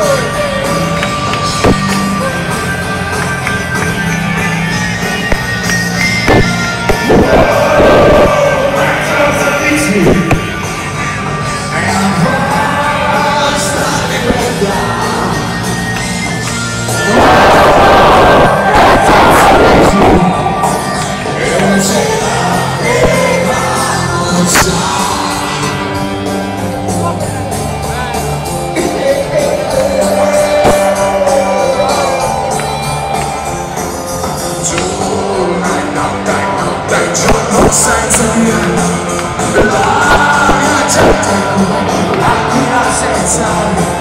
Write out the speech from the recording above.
Glory! Senza via, l'aria c'è, acqua senza